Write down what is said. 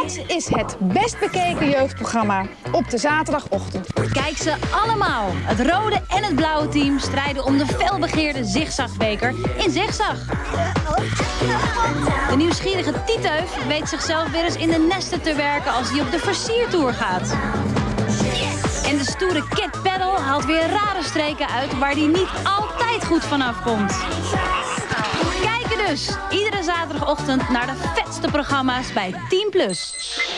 Wat is het best bekeken jeugdprogramma op de zaterdagochtend? Kijk ze allemaal. Het rode en het blauwe team strijden om de felbegeerde zigzagbeker in zigzag. De nieuwsgierige Tieteuf weet zichzelf weer eens in de nesten te werken als hij op de versiertour gaat. En de stoere Kid Pedal haalt weer rare streken uit waar hij niet altijd goed vanaf komt. Dus, iedere zaterdagochtend naar de vetste programma's bij 10 Plus. Zeppelin.